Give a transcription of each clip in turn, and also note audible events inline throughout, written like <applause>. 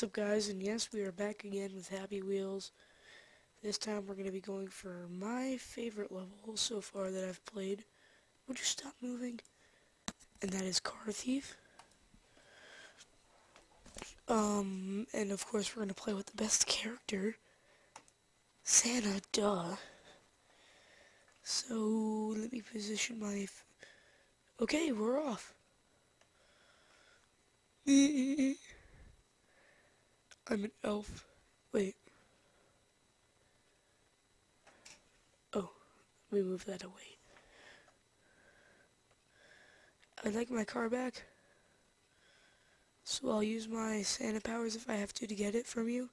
What's up guys, and yes, we are back again with Happy Wheels. This time we're going to be going for my favorite level so far that I've played. Would you stop moving? And that is Car Thief. Um, and of course we're going to play with the best character, Santa, duh. So, let me position my... okay, we're off. <laughs> I'm an elf. Wait. Oh, let me move that away. I'd like my car back. So I'll use my Santa powers if I have to to get it from you.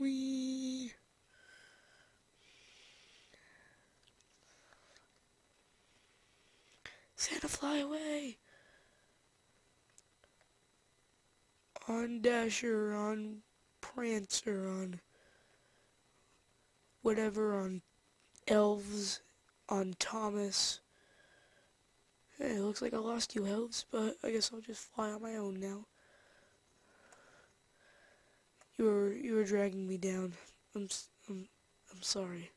Wee. Santa fly away. On Dasher, on Prancer, on whatever, on Elves, on Thomas. Hey, it looks like I lost you, Elves, but I guess I'll just fly on my own now. You were you were dragging me down. I'm I'm I'm sorry.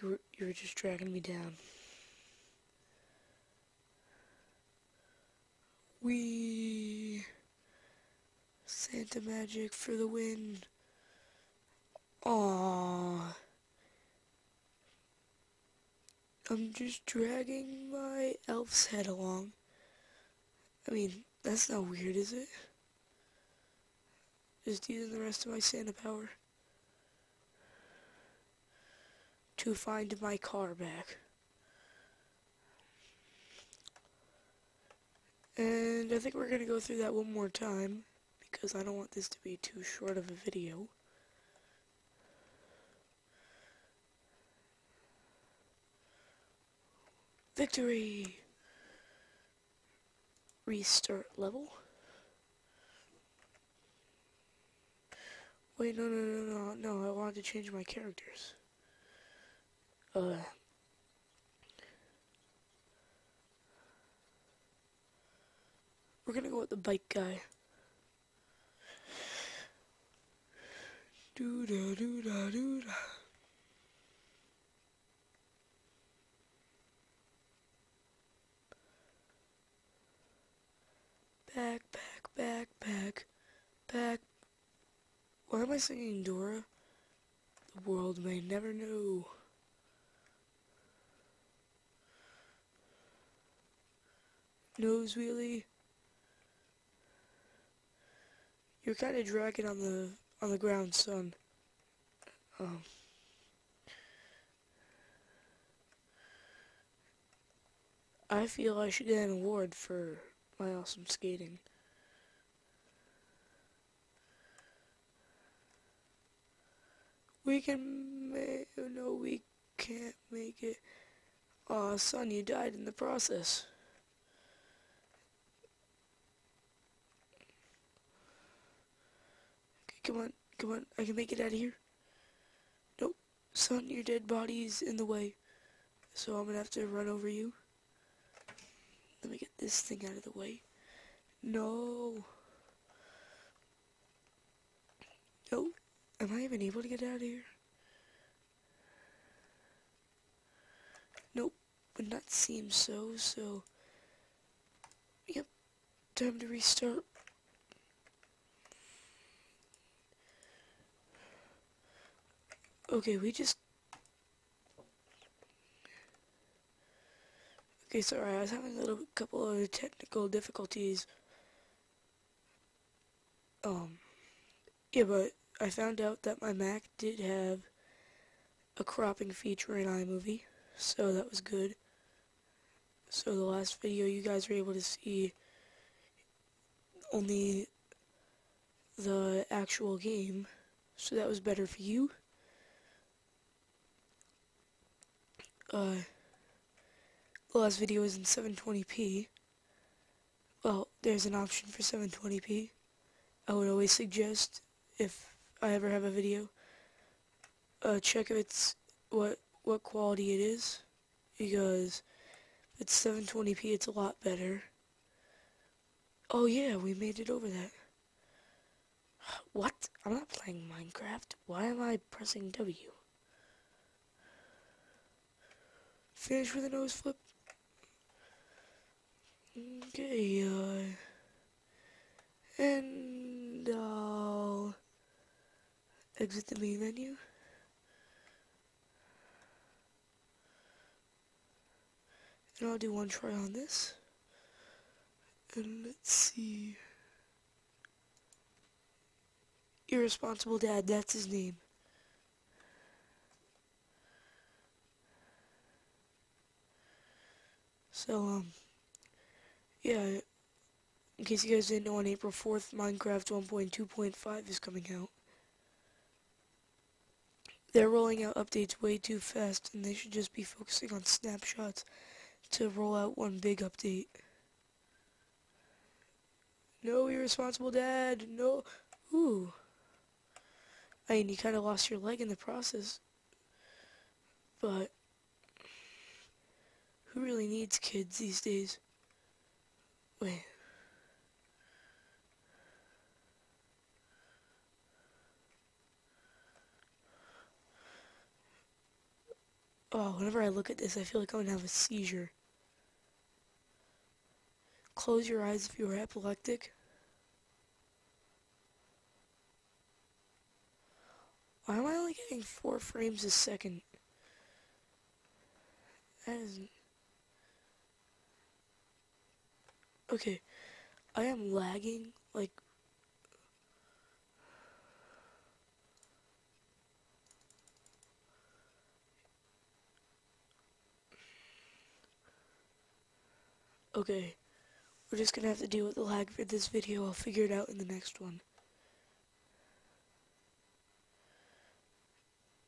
You were, you were just dragging me down. We Santa magic for the win. Aww. I'm just dragging my elf's head along. I mean, that's not weird, is it? Just using the rest of my Santa power. To find my car back. And I think we're going to go through that one more time because I don't want this to be too short of a video. Victory! Restart level. Wait, no, no, no, no, no, I wanted to change my characters. Uh, we're gonna go with the bike guy. Doo da doo da doo da. Back, back, back, back, back. Why am I singing Dora? The world may never know. Nose wheelie. You're kind of dragging on the on the ground, son. Um. I feel I should get an award for my awesome skating. We can make, no, we can't make it. Aw, oh, son, you died in the process. Come on, come on, I can make it out of here. Nope, son, your dead body's in the way. So I'm gonna have to run over you. Let me get this thing out of the way. No. No. Am I even able to get out of here? Nope. Would not seem so, so... Yep. Time to restart. Okay, we just... Okay, sorry, I was having a little couple of technical difficulties. Um, yeah, but I found out that my Mac did have a cropping feature in iMovie, so that was good. So the last video you guys were able to see only the actual game, so that was better for you. Uh, the last video is in 720p. Well, there's an option for 720p. I would always suggest, if I ever have a video, uh, check if it's what what quality it is because if it's 720p it's a lot better. Oh yeah, we made it over that. What? I'm not playing Minecraft. Why am I pressing W? Finish with a nose flip. Okay, uh, and I'll exit the main menu. And I'll do one try on this. And let's see. Irresponsible Dad, that's his name. So, um, yeah, in case you guys didn't know, on April 4th, Minecraft 1.2.5 is coming out. They're rolling out updates way too fast, and they should just be focusing on snapshots to roll out one big update. No, irresponsible dad, no. Ooh. I mean, you kind of lost your leg in the process. But, who really needs kids these days? Wait. Oh, whenever I look at this, I feel like I'm gonna have a seizure. Close your eyes if you are epileptic. Why am I only getting four frames a second? That isn't... Okay, I am lagging, like... Okay. We're just gonna have to deal with the lag for this video. I'll figure it out in the next one.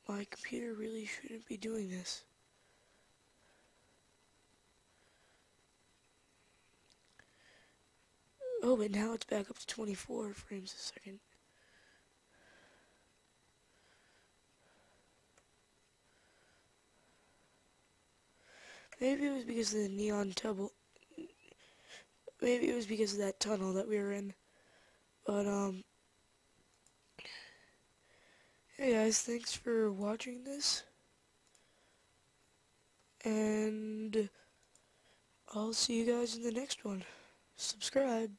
My computer really shouldn't be doing this. Oh, but now it's back up to 24 frames a second. Maybe it was because of the neon tubble maybe it was because of that tunnel that we were in. But, um, hey guys, thanks for watching this. And I'll see you guys in the next one. Subscribe.